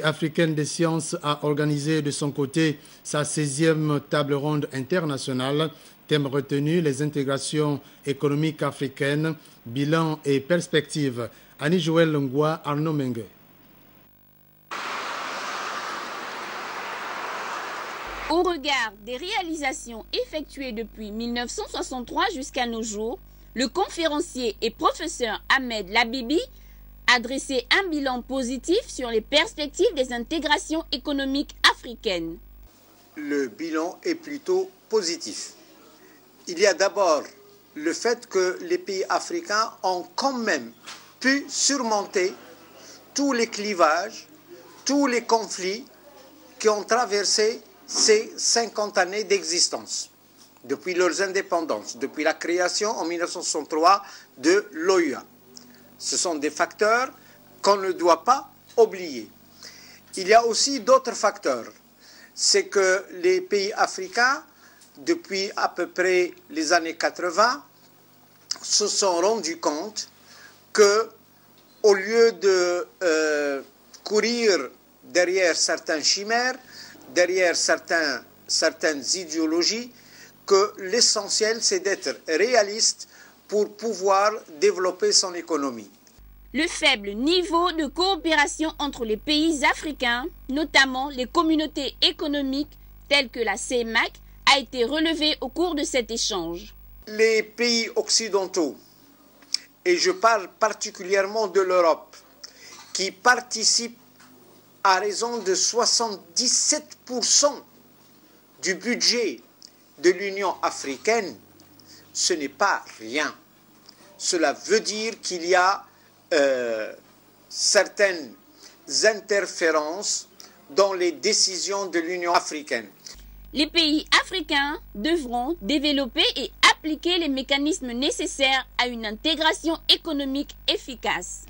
africaine des sciences a organisé de son côté sa 16e table ronde internationale. Thème retenu, les intégrations économiques africaines, bilan et perspectives. Annie Joël Longwa, Arnaud Mengue. Au regard des réalisations effectuées depuis 1963 jusqu'à nos jours, le conférencier et professeur Ahmed Labibi a dressé un bilan positif sur les perspectives des intégrations économiques africaines. Le bilan est plutôt positif. Il y a d'abord le fait que les pays africains ont quand même pu surmonter tous les clivages, tous les conflits qui ont traversé ces 50 années d'existence, depuis leurs indépendances, depuis la création en 1963 de l'OUA. Ce sont des facteurs qu'on ne doit pas oublier. Il y a aussi d'autres facteurs. C'est que les pays africains, depuis à peu près les années 80, se sont rendus compte que, au lieu de euh, courir derrière certaines chimères, derrière certaines idéologies, que l'essentiel, c'est d'être réaliste pour pouvoir développer son économie. Le faible niveau de coopération entre les pays africains, notamment les communautés économiques telles que la CEMAC, a été relevé au cours de cet échange. Les pays occidentaux, et je parle particulièrement de l'Europe, qui participent à raison de 77% du budget de l'Union africaine, ce n'est pas rien. Cela veut dire qu'il y a euh, certaines interférences dans les décisions de l'Union africaine. Les pays africains devront développer et appliquer les mécanismes nécessaires à une intégration économique efficace.